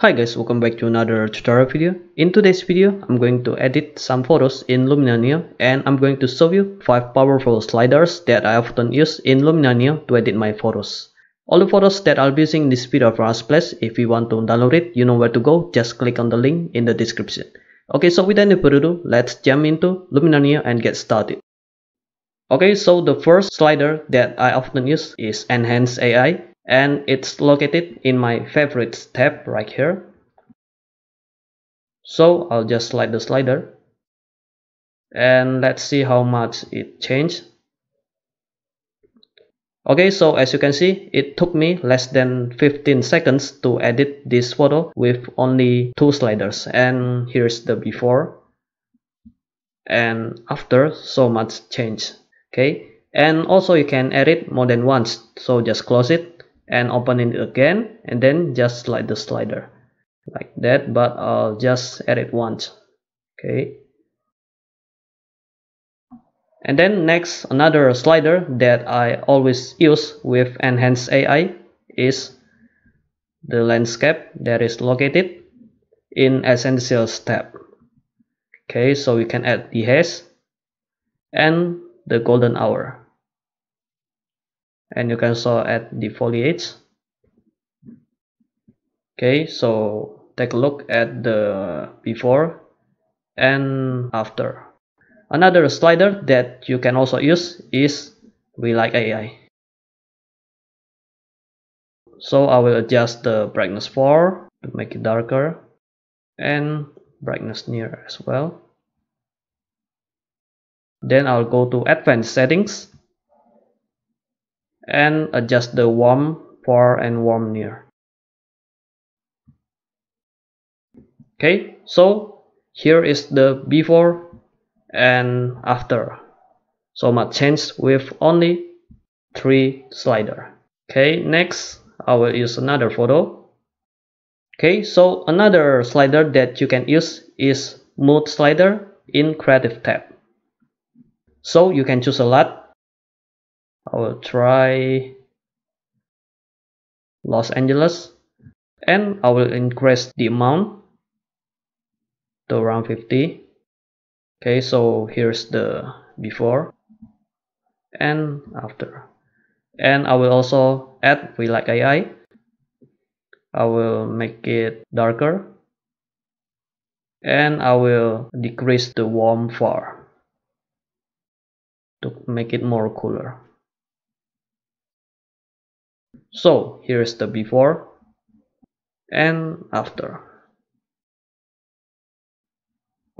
Hi guys, welcome back to another tutorial video. In today's video, I'm going to edit some photos in Luminar Neo and I'm going to show you 5 powerful sliders that I often use in Luminar Neo to edit my photos. All the photos that I'll be using in this video are Unsplash. If you want to download it, you know where to go, just click on the link in the description. Okay, so without any further ado, let's jump into Luminar Neo and get started. Okay, so the first slider that I often use is Enhance AI and it's located in my favorites tab right here. So I'll just slide the slider. And let's see how much it changed. Okay so as you can see it took me less than 15 seconds to edit this photo with only two sliders. And here's the before and after. So much change. Okay. And also you can edit more than once. So just close it and open it again and then just slide the slider like that but I'll just add it once okay? And then next another slider that I always use with enhanced AI is the landscape that is located in essentials tab okay? So we can add the haze and the golden hour and you can also add the foliage okay so take a look at the before and after. Another slider that you can also use is Relight AI so I will adjust the brightness far to make it darker and brightness near as well. Then I'll go to advanced settings and adjust the warm far and warm near. Okay, so here is the before and after. So much change with only three slider. Okay, next I will use another photo. Okay, so another slider that you can use is mood slider in creative tab. So you can choose a lot I will try Los Angeles and I will increase the amount to around 50 okay so here's the before and after. And I will also add Relight AI I will make it darker and I will decrease the warm far to make it more cooler so here's the before and after.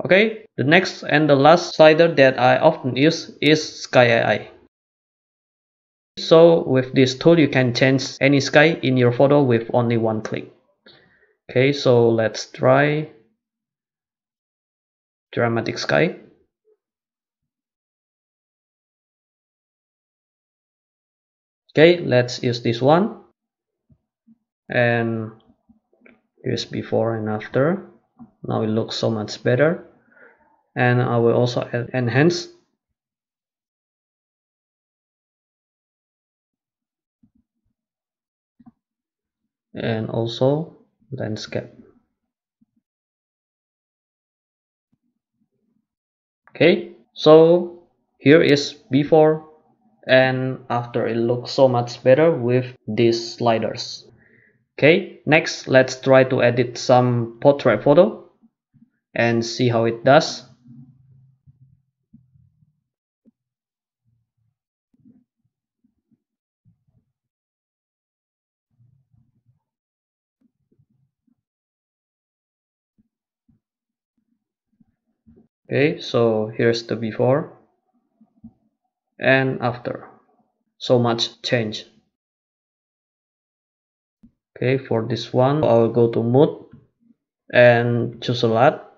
Okay, the next and the last slider that I often use is Sky AI. So with this tool you can change any sky in your photo with only one click. Okay, so let's try dramatic sky. Okay let's use this one. And here's before and after. Now it looks so much better. And I will also enhance. And also landscape. Okay so here is before and after it looks so much better with these sliders. Okay next let's try to edit some portrait photo and see how it does. Okay so here's the before and after. So much change. Okay for this one I will go to mood and choose a lot.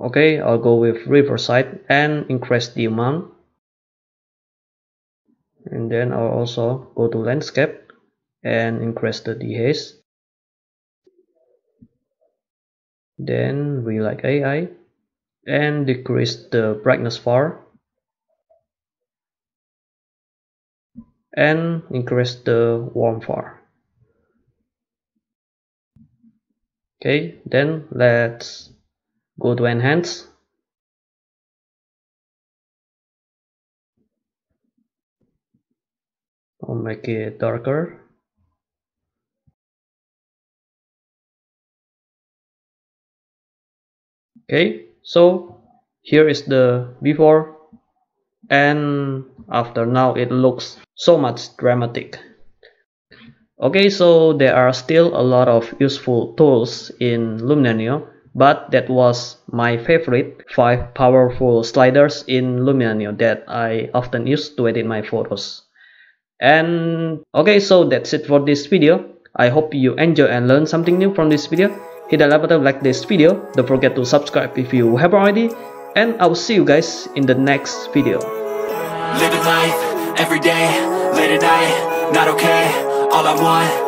Okay I'll go with riverside and increase the amount. And then I'll also go to landscape and increase the dehaze then Relight AI and decrease the brightness far and increase the warm far. Okay then let's go to enhance. I'll make it darker. Okay so here is the before and after. Now it looks so much dramatic. Okay so there are still a lot of useful tools in Luminar but that was my favorite 5 powerful sliders in Luminar that I often use to edit my photos. And okay so that's it for this video. I hope you enjoy and learn something new from this video hit the like button like this video. Don't forget to subscribe if you haven't already. And I will see you guys in the next video. Living life, everyday, late at night, not okay All I want,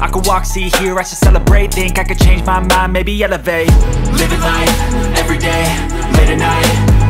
I could walk, see, hear, I should celebrate. Think I could change my mind, maybe elevate. Living life, everyday, late at night